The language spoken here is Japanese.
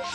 you